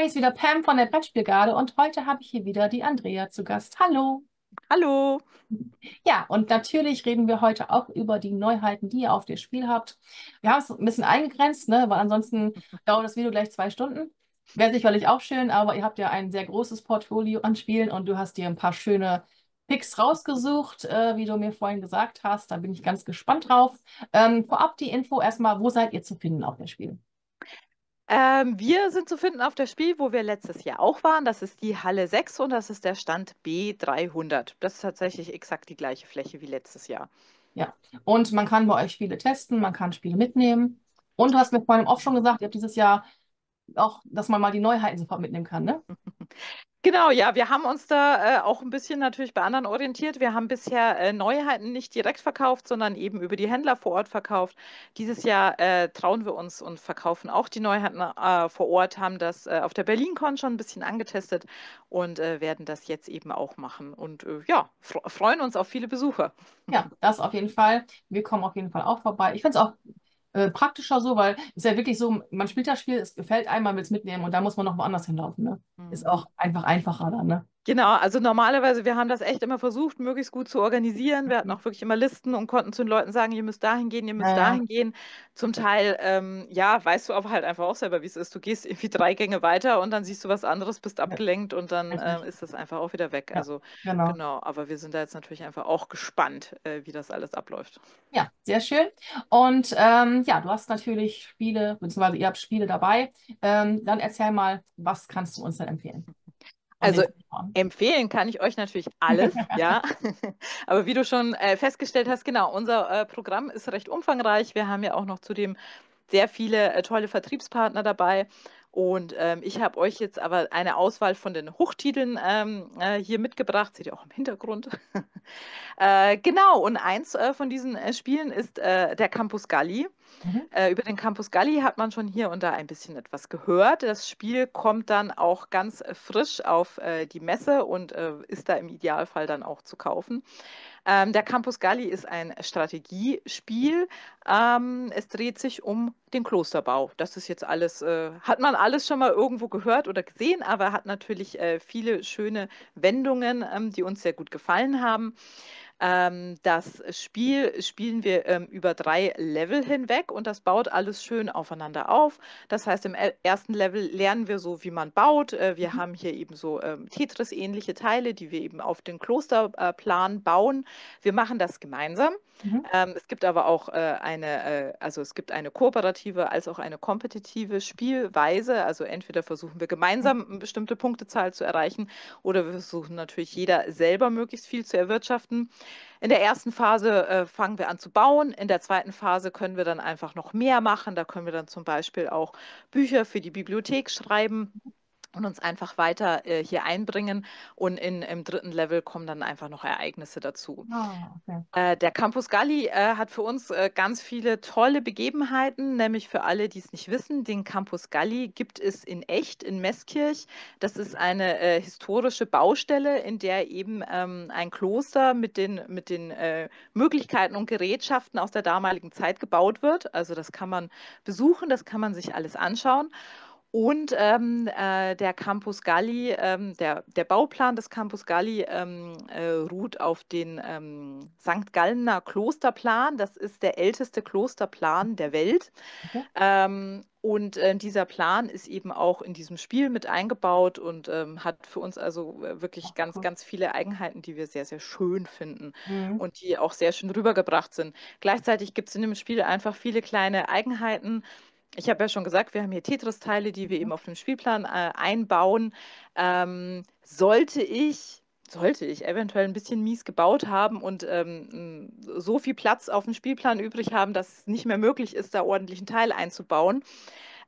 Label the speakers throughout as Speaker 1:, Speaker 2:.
Speaker 1: Hi, ist wieder Pam von der Brettspielgarde und heute habe ich hier wieder die Andrea zu Gast. Hallo.
Speaker 2: Hallo.
Speaker 1: Ja, und natürlich reden wir heute auch über die Neuheiten, die ihr auf dem Spiel habt. Wir haben es ein bisschen eingegrenzt, ne, weil ansonsten dauert das Video gleich zwei Stunden. Wäre sicherlich auch schön, aber ihr habt ja ein sehr großes Portfolio an Spielen und du hast dir ein paar schöne Picks rausgesucht, äh, wie du mir vorhin gesagt hast. Da bin ich ganz gespannt drauf. Ähm, vorab die Info erstmal, wo seid ihr zu finden auf dem Spiel?
Speaker 2: Ähm, wir sind zu finden auf der Spiel, wo wir letztes Jahr auch waren. Das ist die Halle 6 und das ist der Stand B300. Das ist tatsächlich exakt die gleiche Fläche wie letztes Jahr.
Speaker 1: Ja, und man kann bei euch Spiele testen, man kann Spiele mitnehmen. Und du hast mir vorhin auch schon gesagt, ihr habt dieses Jahr auch, dass man mal die Neuheiten sofort mitnehmen kann, ne?
Speaker 2: Genau, ja, wir haben uns da äh, auch ein bisschen natürlich bei anderen orientiert. Wir haben bisher äh, Neuheiten nicht direkt verkauft, sondern eben über die Händler vor Ort verkauft. Dieses Jahr äh, trauen wir uns und verkaufen auch die Neuheiten äh, vor Ort, haben das äh, auf der BerlinCon schon ein bisschen angetestet und äh, werden das jetzt eben auch machen. Und ja, freuen uns auf viele Besucher.
Speaker 1: Ja, das auf jeden Fall. Wir kommen auf jeden Fall auch vorbei. Ich finde es auch äh, praktischer so, weil es ist ja wirklich so, man spielt das Spiel, es gefällt einem, man will es mitnehmen und da muss man noch woanders hinlaufen. Ne? Mhm. Ist auch einfach einfacher dann. Ne?
Speaker 2: Genau, also normalerweise, wir haben das echt immer versucht, möglichst gut zu organisieren. Wir hatten mhm. auch wirklich immer Listen und konnten zu den Leuten sagen, ihr müsst dahin gehen, ihr müsst ja, dahin gehen. Zum Teil, ähm, ja, weißt du aber halt einfach auch selber, wie es ist. Du gehst irgendwie drei Gänge weiter und dann siehst du was anderes, bist abgelenkt und dann äh, ist das einfach auch wieder weg. Ja, also genau. genau, aber wir sind da jetzt natürlich einfach auch gespannt, äh, wie das alles abläuft.
Speaker 1: Ja, sehr schön. Und ähm, ja, du hast natürlich Spiele, beziehungsweise ihr habt Spiele dabei. Ähm, dann erzähl mal, was kannst du uns denn empfehlen?
Speaker 2: Also empfehlen kann ich euch natürlich alles, ja. Aber wie du schon äh, festgestellt hast, genau, unser äh, Programm ist recht umfangreich. Wir haben ja auch noch zudem sehr viele äh, tolle Vertriebspartner dabei. Und ähm, ich habe euch jetzt aber eine Auswahl von den Hochtiteln ähm, äh, hier mitgebracht. Seht ihr auch im Hintergrund. äh, genau, und eins äh, von diesen äh, Spielen ist äh, der Campus Galli. Mhm. Äh, über den Campus Galli hat man schon hier und da ein bisschen etwas gehört. Das Spiel kommt dann auch ganz frisch auf die Messe und ist da im Idealfall dann auch zu kaufen. Ähm, der Campus Galli ist ein Strategiespiel. Ähm, es dreht sich um den Klosterbau. Das ist jetzt alles, äh, hat man alles schon mal irgendwo gehört oder gesehen, aber hat natürlich äh, viele schöne Wendungen, ähm, die uns sehr gut gefallen haben. Ähm, das Spiel spielen wir ähm, über drei Level hinweg und das baut alles schön aufeinander auf. Das heißt, im ersten Level lernen wir so, wie man baut. Äh, wir mhm. haben hier eben so ähm, Tetris-ähnliche Teile, die wir eben auf den Klosterplan äh, bauen. Wir machen das gemeinsam. Mhm. Ähm, es gibt aber auch äh, eine, äh, also es gibt eine kooperative als auch eine kompetitive Spielweise. Also entweder versuchen wir gemeinsam eine bestimmte Punktezahl zu erreichen oder wir versuchen natürlich jeder selber möglichst viel zu erwirtschaften. In der ersten Phase äh, fangen wir an zu bauen. In der zweiten Phase können wir dann einfach noch mehr machen. Da können wir dann zum Beispiel auch Bücher für die Bibliothek schreiben und uns einfach weiter äh, hier einbringen. Und in, im dritten Level kommen dann einfach noch Ereignisse dazu. Oh, okay. äh, der Campus Galli äh, hat für uns äh, ganz viele tolle Begebenheiten, nämlich für alle, die es nicht wissen, den Campus Galli gibt es in echt in Meßkirch. Das ist eine äh, historische Baustelle, in der eben ähm, ein Kloster mit den, mit den äh, Möglichkeiten und Gerätschaften aus der damaligen Zeit gebaut wird. Also das kann man besuchen, das kann man sich alles anschauen. Und ähm, äh, der Campus Galli, ähm, der, der Bauplan des Campus Galli ähm, äh, ruht auf den ähm, St. Gallener Klosterplan. Das ist der älteste Klosterplan der Welt. Okay. Ähm, und äh, dieser Plan ist eben auch in diesem Spiel mit eingebaut und ähm, hat für uns also äh, wirklich Ach, ganz, ganz viele Eigenheiten, die wir sehr, sehr schön finden mhm. und die auch sehr schön rübergebracht sind. Gleichzeitig gibt es in dem Spiel einfach viele kleine Eigenheiten, ich habe ja schon gesagt, wir haben hier Tetris-Teile, die wir eben auf dem Spielplan äh, einbauen. Ähm, sollte ich, sollte ich eventuell ein bisschen mies gebaut haben und ähm, so viel Platz auf dem Spielplan übrig haben, dass es nicht mehr möglich ist, da ordentlich einen Teil einzubauen,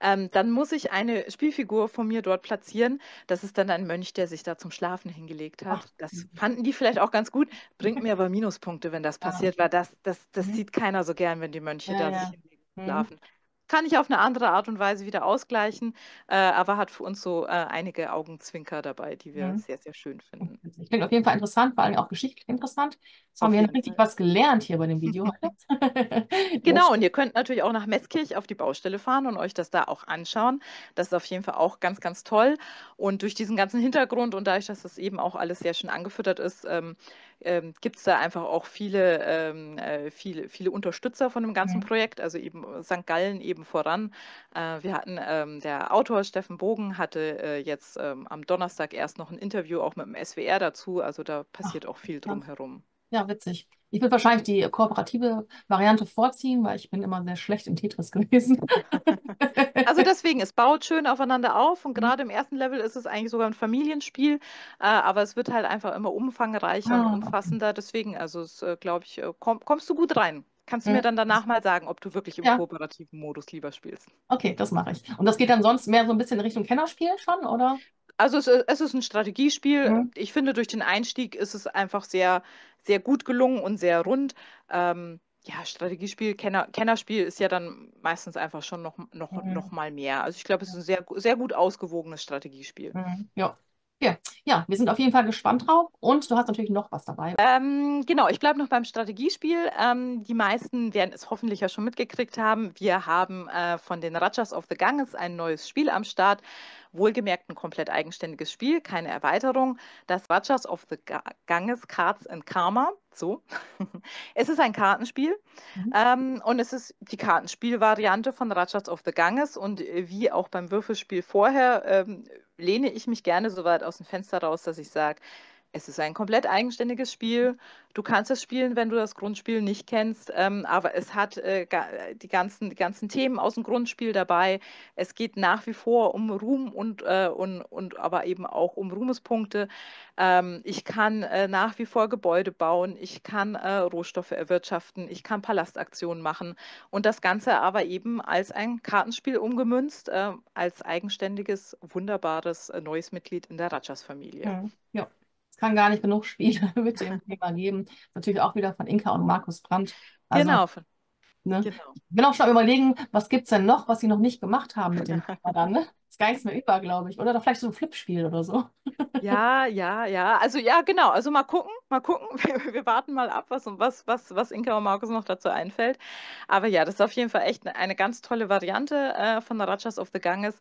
Speaker 2: ähm, dann muss ich eine Spielfigur von mir dort platzieren. Das ist dann ein Mönch, der sich da zum Schlafen hingelegt hat. Ach. Das fanden die vielleicht auch ganz gut, bringt mir aber Minuspunkte, wenn das passiert, weil das, das, das mhm. sieht keiner so gern, wenn die Mönche ja, da ja. sich hinlegen, schlafen. Mhm kann ich auf eine andere Art und Weise wieder ausgleichen, äh, aber hat für uns so äh, einige Augenzwinker dabei, die wir
Speaker 1: Mhm.
Speaker 2: sehr, sehr schön finden.
Speaker 1: Klingt auf jeden Fall interessant, vor allem auch geschichtlich interessant. Jetzt haben wir richtig
Speaker 2: Fall.
Speaker 1: was gelernt hier bei dem Video
Speaker 2: Genau, und ihr könnt natürlich auch nach Meßkirch auf die Baustelle fahren und euch das da auch anschauen. Das ist auf jeden Fall auch ganz, ganz toll. Und durch diesen ganzen Hintergrund und dadurch, dass das eben auch alles sehr schön angefüttert ist, ähm, ähm, gibt es da einfach auch viele, ähm, äh, viele, viele Unterstützer von dem ganzen
Speaker 1: Mhm.
Speaker 2: Projekt, also eben St. Gallen eben voran. Äh, wir hatten, ähm, der Autor Steffen Bogen hatte äh, jetzt ähm, am Donnerstag erst noch ein Interview auch mit dem SWR dazu, also da passiert auch viel drumherum.
Speaker 1: Ja, witzig. Ich würde wahrscheinlich die kooperative Variante vorziehen, weil ich bin immer sehr schlecht in Tetris gewesen.
Speaker 2: Also deswegen, es baut schön aufeinander auf und
Speaker 1: Mhm.
Speaker 2: gerade im ersten Level ist es eigentlich sogar ein Familienspiel, äh, aber es wird halt einfach immer umfangreicher und
Speaker 1: Ah, okay.
Speaker 2: umfassender. Deswegen, also es, äh, glaube ich, äh, komm, kommst du gut rein. Kannst du mir dann danach mal sagen, ob du wirklich im
Speaker 1: Ja.
Speaker 2: kooperativen Modus lieber spielst?
Speaker 1: Okay, das mache ich. Und das geht dann sonst mehr so ein bisschen in Richtung Kennerspiel schon, oder?
Speaker 2: Also es, es ist ein Strategiespiel.
Speaker 1: Mhm.
Speaker 2: Ich finde, durch den Einstieg ist es einfach sehr, sehr gut gelungen und sehr rund. Ähm, ja, Strategiespiel, Kenner, Kennerspiel ist ja dann meistens einfach schon noch, noch,
Speaker 1: Mhm.
Speaker 2: noch mal mehr. Also ich glaube, es ist ein sehr, sehr gut ausgewogenes Strategiespiel.
Speaker 1: Mhm. Ja. Ja. Ja, wir sind auf jeden Fall gespannt drauf. Und du hast natürlich noch was dabei.
Speaker 2: Ähm, genau, ich bleibe noch beim Strategiespiel. Ähm, die meisten werden es hoffentlich ja schon mitgekriegt haben. Wir haben äh, von den Rajas of the Ganges ein neues Spiel am Start. Wohlgemerkt ein komplett eigenständiges Spiel, keine Erweiterung. Das Rajas of the Ga Ganges Cards and Karma. So. es ist ein Kartenspiel
Speaker 1: Mhm.
Speaker 2: ähm, und es ist die Kartenspielvariante von Rajas of the Ganges. Und wie auch beim Würfelspiel vorher ähm, lehne ich mich gerne so weit aus dem Fenster raus, dass ich sage, es ist ein komplett eigenständiges Spiel. Du kannst es spielen, wenn du das Grundspiel nicht kennst, ähm, aber es hat äh, ga, die, ganzen, die ganzen Themen aus dem Grundspiel dabei. Es geht nach wie vor um Ruhm und, äh, und, und aber eben auch um Ruhmespunkte. Ähm, ich kann äh, nach wie vor Gebäude bauen, ich kann äh, Rohstoffe erwirtschaften, ich kann Palastaktionen machen und das Ganze aber eben als ein Kartenspiel umgemünzt, äh, als eigenständiges, wunderbares äh, neues Mitglied in der Rajas-Familie.
Speaker 1: Mhm. Ja. Es kann gar nicht genug Spiele mit dem Thema geben. Natürlich auch wieder von Inka und Markus Brandt. Also,
Speaker 2: Genau,
Speaker 1: ne?
Speaker 2: genau.
Speaker 1: Ich bin auch schon am überlegen, was gibt es denn noch, was sie noch nicht gemacht haben mit dem Thema dann, ne? Ist gar nichts mehr über, glaube ich. Oder vielleicht so ein Flipspiel oder so.
Speaker 2: Ja, ja, ja. Also ja, genau. Also mal gucken, mal gucken. Wir, wir warten mal ab, was, was, was, was Inka und Markus noch dazu einfällt. Aber ja, das ist auf jeden Fall echt eine, eine ganz tolle Variante äh, von der Rajas of the Ganges.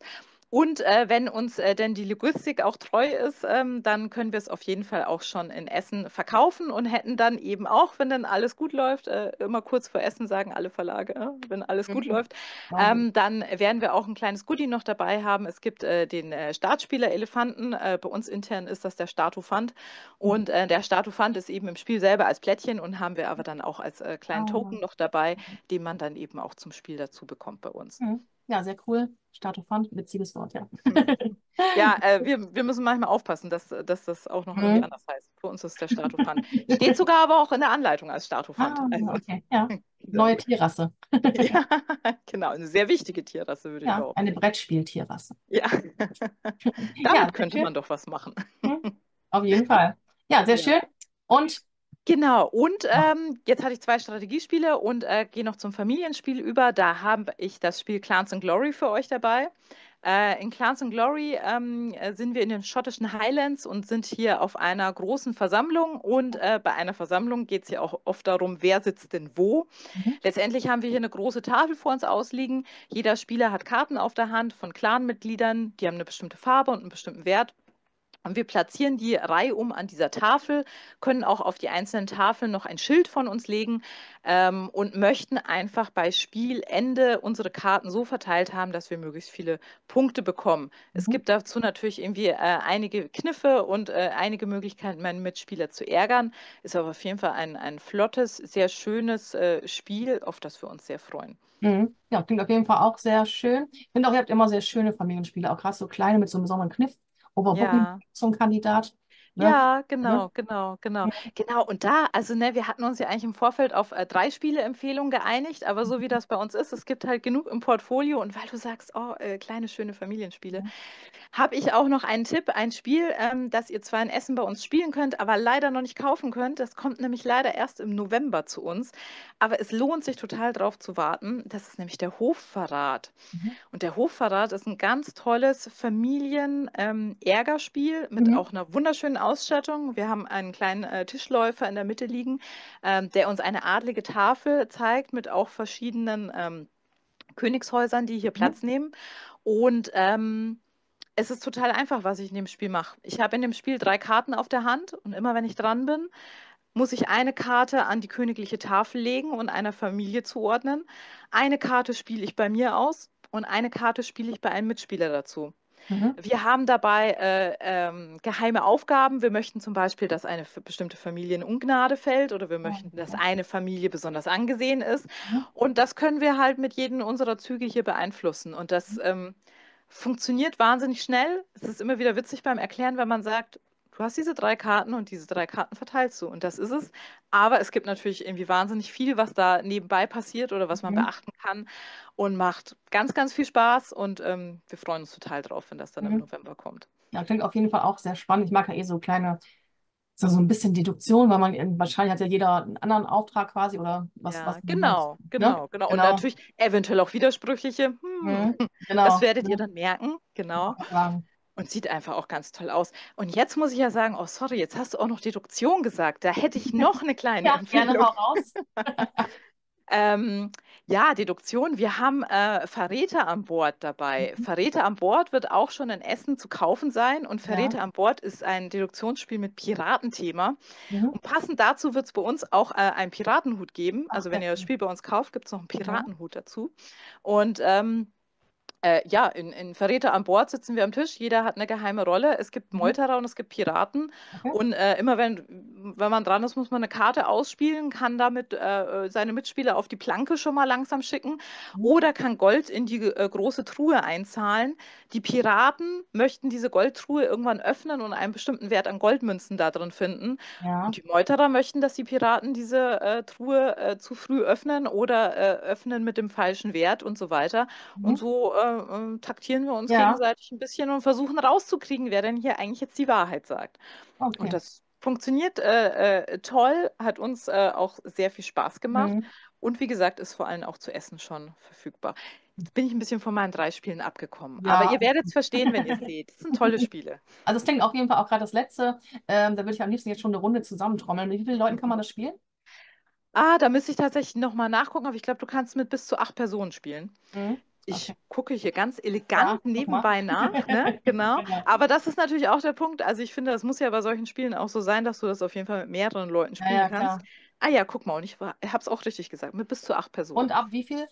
Speaker 2: Und äh, wenn uns äh, denn die Logistik auch treu ist, ähm, dann können wir es auf jeden Fall auch schon in Essen verkaufen und hätten dann eben auch, wenn dann alles gut läuft, äh, immer kurz vor Essen sagen alle Verlage, äh, wenn alles gut
Speaker 1: Mhm.
Speaker 2: läuft, ähm, dann werden wir auch ein kleines Goodie noch dabei haben. Es gibt äh, den äh, Startspieler Elefanten. Bei uns intern ist das der Statufant. Und äh, der Statufant ist eben im Spiel selber als Plättchen und haben wir aber dann auch als kleinen
Speaker 1: Ah.
Speaker 2: Token noch dabei, den man dann eben auch zum Spiel dazu bekommt bei uns.
Speaker 1: Mhm. Ja, sehr cool. Statufant, witziges Wort, ja.
Speaker 2: Ja, äh, wir, wir müssen manchmal aufpassen, dass, dass das auch noch irgendwie
Speaker 1: Mhm.
Speaker 2: anders heißt. Für uns ist der Statufant. Steht sogar aber auch in der Anleitung als Statufant.
Speaker 1: Ah,
Speaker 2: Also,
Speaker 1: okay. Ja. Neue Tierrasse.
Speaker 2: ja, genau, eine sehr wichtige Tierrasse, würde ich
Speaker 1: Ja,
Speaker 2: auch.
Speaker 1: eine Brettspieltierrasse.
Speaker 2: Ja,
Speaker 1: Ja,
Speaker 2: damit
Speaker 1: sehr
Speaker 2: könnte
Speaker 1: schön.
Speaker 2: man doch was machen.
Speaker 1: Auf jeden Fall. Ja, sehr
Speaker 2: Ja.
Speaker 1: schön. Und
Speaker 2: Genau, und ähm, jetzt hatte ich zwei Strategiespiele und äh, gehe noch zum Familienspiel über. Da habe ich das Spiel Clans and Glory für euch dabei. Äh, in Clans and Glory ähm, äh, sind wir in den schottischen Highlands und sind hier auf einer großen Versammlung. Und äh, bei einer Versammlung geht es ja auch oft darum, wer sitzt denn wo.
Speaker 1: Mhm.
Speaker 2: Letztendlich haben wir hier eine große Tafel vor uns ausliegen. Jeder Spieler hat Karten auf der Hand von Clanmitgliedern, die haben eine bestimmte Farbe und einen bestimmten Wert. Und wir platzieren die Reihe um an dieser Tafel, können auch auf die einzelnen Tafeln noch ein Schild von uns legen ähm, und möchten einfach bei Spielende unsere Karten so verteilt haben, dass wir möglichst viele Punkte bekommen. Es
Speaker 1: Mhm.
Speaker 2: gibt dazu natürlich irgendwie äh, einige Kniffe und äh, einige Möglichkeiten, meinen Mitspieler zu ärgern. Ist aber auf jeden Fall ein, ein flottes, sehr schönes äh, Spiel, auf das wir uns sehr freuen.
Speaker 1: Mhm. Ja, klingt auf jeden Fall auch sehr schön. Ich finde auch, ihr habt immer sehr schöne Familienspiele, auch gerade so kleine mit so einem besonderen Kniff. Overbooking
Speaker 2: Ja.
Speaker 1: so ein Kandidat. Ne?
Speaker 2: Ja,
Speaker 1: Ne?
Speaker 2: genau, genau, genau. Genau, und da, also ne, wir hatten uns ja eigentlich im Vorfeld auf äh, drei Spiele-Empfehlungen geeinigt, aber so wie das bei uns ist, es gibt halt genug im Portfolio und weil du sagst, oh, äh, kleine, schöne Familienspiele, habe ich auch noch einen Tipp, ein Spiel, ähm, das ihr zwar in Essen bei uns spielen könnt, aber leider noch nicht kaufen könnt. Das kommt nämlich leider erst im November zu uns, aber es lohnt sich total drauf zu warten. Das ist nämlich der Hofverrat.
Speaker 1: Mhm.
Speaker 2: Und der Hofverrat ist ein ganz tolles Familien-Ärgerspiel mit
Speaker 1: Mhm.
Speaker 2: auch einer wunderschönen Ausstattung. Wir haben einen kleinen äh, Tischläufer in der Mitte liegen, ähm, der uns eine adlige Tafel zeigt mit auch verschiedenen ähm, Königshäusern, die hier
Speaker 1: Mhm.
Speaker 2: Platz nehmen. Und ähm, es ist total einfach, was ich in dem Spiel mache. Ich habe in dem Spiel drei Karten auf der Hand und immer wenn ich dran bin, muss ich eine Karte an die königliche Tafel legen und einer Familie zuordnen. Eine Karte spiele ich bei mir aus und eine Karte spiele ich bei einem Mitspieler dazu.
Speaker 1: Mhm.
Speaker 2: Wir haben dabei äh, ähm, geheime Aufgaben. Wir möchten zum Beispiel, dass eine bestimmte Familie in Ungnade fällt oder wir möchten, dass eine Familie besonders angesehen ist.
Speaker 1: Mhm.
Speaker 2: Und das können wir halt mit jedem unserer Züge hier beeinflussen. Und das ähm, funktioniert wahnsinnig schnell. Es ist immer wieder witzig beim Erklären, wenn man sagt, du hast diese drei Karten und diese drei Karten verteilst du. Und das ist es. Aber es gibt natürlich irgendwie wahnsinnig viel, was da nebenbei passiert oder was man
Speaker 1: Mhm.
Speaker 2: beachten kann und macht ganz, ganz viel Spaß. Und ähm, wir freuen uns total drauf, wenn das dann im
Speaker 1: Mhm.
Speaker 2: November kommt.
Speaker 1: Ja, klingt auf jeden Fall auch sehr spannend. Ich mag ja eh so kleine, so, so ein bisschen Deduktion, weil man ähm, wahrscheinlich hat ja jeder einen anderen Auftrag quasi oder was,
Speaker 2: Ja,
Speaker 1: was
Speaker 2: genau,
Speaker 1: ne?
Speaker 2: genau, genau. Und
Speaker 1: Genau.
Speaker 2: natürlich eventuell auch widersprüchliche. Hm,
Speaker 1: Mhm.
Speaker 2: das
Speaker 1: Genau.
Speaker 2: werdet ihr dann merken, genau.
Speaker 1: Sagen.
Speaker 2: Und sieht einfach auch ganz toll aus. Und jetzt muss ich ja sagen, oh sorry, jetzt hast du auch noch Deduktion gesagt. Da hätte ich noch eine kleine
Speaker 1: Ja, gerne
Speaker 2: Empfehlung.
Speaker 1: hau raus.
Speaker 2: Ähm, ja, Deduktion. Wir haben äh, Verräter an Bord dabei.
Speaker 1: Mhm.
Speaker 2: Verräter an Bord wird auch schon in Essen zu kaufen sein. Und
Speaker 1: Ja.
Speaker 2: Verräter an Bord ist ein Deduktionsspiel mit Piratenthema.
Speaker 1: Mhm.
Speaker 2: Und passend dazu wird es bei uns auch äh, einen Piratenhut geben. Also wenn
Speaker 1: sehr
Speaker 2: ihr das. Spiel bei uns kauft, gibt es noch einen
Speaker 1: Ja.
Speaker 2: Piratenhut dazu. Und ähm, äh, ja, in, in Verräter an Bord sitzen wir am Tisch. Jeder hat eine geheime Rolle. Es gibt
Speaker 1: Mhm.
Speaker 2: Meuterer und es gibt Piraten.
Speaker 1: Okay.
Speaker 2: Und äh, immer wenn, wenn man dran ist, muss man eine Karte ausspielen, kann damit äh, seine Mitspieler auf die Planke schon mal langsam schicken
Speaker 1: Mhm.
Speaker 2: oder kann Gold in die äh, große Truhe einzahlen. Die Piraten möchten diese Goldtruhe irgendwann öffnen und einen bestimmten Wert an Goldmünzen da drin finden.
Speaker 1: Ja.
Speaker 2: Und die Meuterer möchten, dass die Piraten diese äh, Truhe äh, zu früh öffnen oder öffnen mit dem falschen Wert und so weiter. Und
Speaker 1: Mhm.
Speaker 2: so äh, taktieren wir uns
Speaker 1: Ja.
Speaker 2: gegenseitig ein bisschen und versuchen rauszukriegen, wer denn hier eigentlich jetzt die Wahrheit sagt. Und
Speaker 1: Okay.
Speaker 2: das funktioniert äh, äh, toll, hat uns äh, auch sehr viel Spaß gemacht.
Speaker 1: Mhm.
Speaker 2: Und wie gesagt, ist vor allem auch zu essen schon verfügbar. Jetzt bin ich ein bisschen von meinen drei Spielen abgekommen. Aber
Speaker 1: Ja.
Speaker 2: ihr werdet es verstehen, wenn ihr es seht. Das sind tolle Spiele.
Speaker 1: Also es klingt auf jeden Fall auch gerade das letzte. Ähm, da würde ich am liebsten jetzt schon eine Runde zusammentrommeln. Mit wie vielen Leuten kann man das spielen?
Speaker 2: Ah, da müsste ich tatsächlich nochmal nachgucken, aber ich glaube, du kannst mit bis zu acht Personen spielen.
Speaker 1: Mhm.
Speaker 2: Ich
Speaker 1: Okay.
Speaker 2: gucke hier ganz
Speaker 1: Ja,
Speaker 2: elegant
Speaker 1: mal.
Speaker 2: nebenbei nach, ne? Genau.
Speaker 1: Genau.
Speaker 2: Aber das ist natürlich auch der Punkt. Also ich finde, das muss ja bei solchen Spielen auch so sein, dass du das auf jeden Fall mit mehreren Leuten
Speaker 1: Ja,
Speaker 2: spielen
Speaker 1: ja,
Speaker 2: kannst.
Speaker 1: klar.
Speaker 2: Ah ja, guck mal, und ich habe es auch richtig gesagt, mit bis zu acht
Speaker 1: Und
Speaker 2: Personen.
Speaker 1: ab wie viel?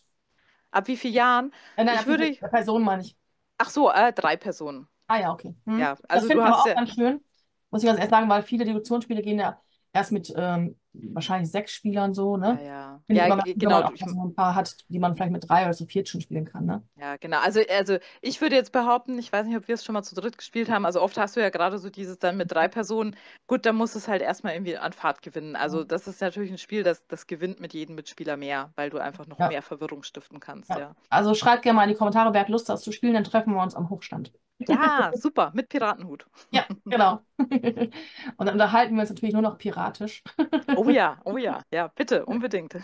Speaker 2: Ab wie vielen Jahren?
Speaker 1: Äh, nein,
Speaker 2: Ich würde,
Speaker 1: Personen meine ich.
Speaker 2: ach so, äh, drei Personen.
Speaker 1: Ah ja, okay. Hm.
Speaker 2: Ja,
Speaker 1: Das
Speaker 2: also
Speaker 1: finde
Speaker 2: du
Speaker 1: ich auch
Speaker 2: ja,
Speaker 1: ganz schön, muss ich ganz ehrlich sagen, weil viele Deduktionsspiele gehen ja erst mit ähm, wahrscheinlich sechs Spielern so,
Speaker 2: ja,
Speaker 1: ne?
Speaker 2: ja,
Speaker 1: Finde
Speaker 2: ja,
Speaker 1: wenn
Speaker 2: genau.
Speaker 1: man auch
Speaker 2: Ich,
Speaker 1: so ein paar hat, die man vielleicht mit drei oder so viert schon spielen kann, ne?
Speaker 2: ja, genau. Also, also ich würde jetzt behaupten, ich weiß nicht, ob wir es schon mal zu dritt gespielt haben. Also oft hast du ja gerade so dieses dann mit drei Personen. Gut, dann muss es halt erstmal irgendwie an Fahrt gewinnen. Also das ist natürlich ein Spiel, das, das gewinnt mit jedem Mitspieler mehr, weil du einfach noch
Speaker 1: Ja.
Speaker 2: mehr Verwirrung stiften kannst,
Speaker 1: Ja.
Speaker 2: ja.
Speaker 1: Also schreibt gerne mal in die Kommentare, wer hat Lust, das zu spielen, dann treffen wir uns am Hochstand.
Speaker 2: Ja, super, mit Piratenhut.
Speaker 1: Ja, genau. Und dann unterhalten wir uns natürlich nur noch piratisch.
Speaker 2: Oh ja, oh ja, ja, bitte, unbedingt.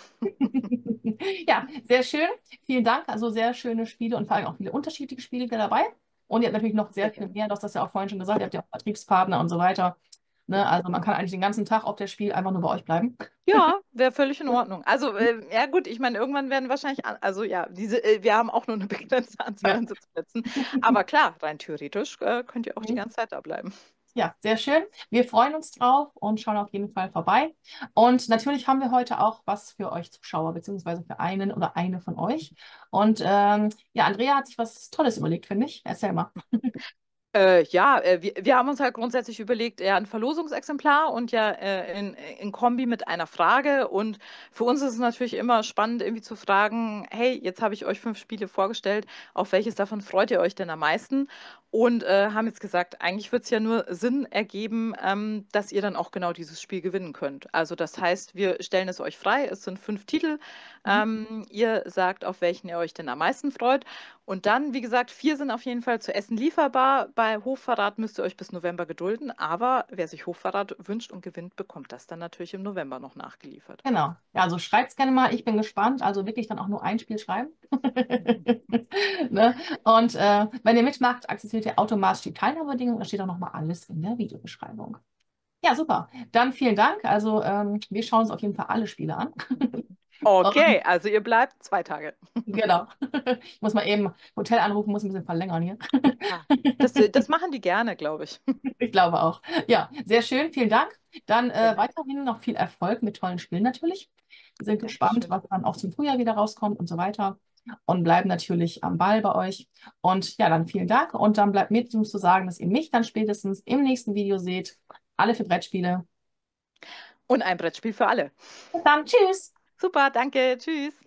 Speaker 1: Ja, sehr schön. Vielen Dank. Also sehr schöne Spiele und vor allem auch viele unterschiedliche Spiele dabei. Und ihr habt natürlich noch sehr viel mehr. Du hast das ja auch vorhin schon gesagt. Ihr habt ja auch Vertriebspartner und so weiter. Ne? Also man kann eigentlich den ganzen Tag auf der Spiel einfach nur bei euch bleiben.
Speaker 2: Ja, wäre völlig in Ordnung. Also, äh, ja gut, ich meine, irgendwann werden wahrscheinlich, also ja, diese, äh, wir haben auch nur eine begrenzte Anzahl an Sitzplätzen. Aber klar, rein theoretisch äh, könnt ihr auch die
Speaker 1: Mhm.
Speaker 2: ganze Zeit da bleiben.
Speaker 1: Ja, sehr schön. Wir freuen uns drauf und schauen auf jeden Fall vorbei. Und natürlich haben wir heute auch was für euch Zuschauer, beziehungsweise für einen oder eine von euch. Und ähm, ja, Andrea hat sich was Tolles überlegt, finde ich. Erzähl mal.
Speaker 2: Äh, ja, äh, wir, wir haben uns halt grundsätzlich überlegt, eher ein Verlosungsexemplar und ja äh, in, in Kombi mit einer Frage. Und für uns ist es natürlich immer spannend, irgendwie zu fragen, hey, jetzt habe ich euch fünf Spiele vorgestellt, auf welches davon freut ihr euch denn am meisten? und äh, haben jetzt gesagt, eigentlich wird es ja nur Sinn ergeben, ähm, dass ihr dann auch genau dieses Spiel gewinnen könnt. Also das heißt, wir stellen es euch frei. Es sind fünf Titel. Mhm. Ähm, ihr sagt, auf welchen ihr euch denn am meisten freut. Und dann, wie gesagt, vier sind auf jeden Fall zu essen lieferbar. Bei Hochverrat müsst ihr euch bis November gedulden. Aber wer sich Hochverrat wünscht und gewinnt, bekommt das dann natürlich im November noch nachgeliefert.
Speaker 1: Genau. Ja, also schreibt es gerne mal. Ich bin gespannt. Also wirklich dann auch nur ein Spiel schreiben. ne? Und äh, wenn ihr mitmacht, akzeptiert ihr automatisch die Teilnahmebedingungen. Da steht auch nochmal alles in der Videobeschreibung. Ja, super. Dann vielen Dank. Also ähm, wir schauen uns auf jeden Fall alle Spiele an.
Speaker 2: Okay, also ihr bleibt zwei Tage.
Speaker 1: Genau. Ich muss mal eben Hotel anrufen, muss ein bisschen verlängern hier.
Speaker 2: Ja, das, das machen die gerne, glaube ich.
Speaker 1: Ich glaube auch. Ja, sehr schön. Vielen Dank. Dann äh, weiterhin noch viel Erfolg mit tollen Spielen natürlich. Wir sind gespannt, was dann auch zum Frühjahr wieder rauskommt und so weiter und bleiben natürlich am Ball bei euch. Und ja, dann vielen Dank. Und dann bleibt mir zu sagen, dass ihr mich dann spätestens im nächsten Video seht. Alle für Brettspiele.
Speaker 2: Und ein Brettspiel für alle.
Speaker 1: Bis dann. Tschüss.
Speaker 2: Super, danke. Tschüss.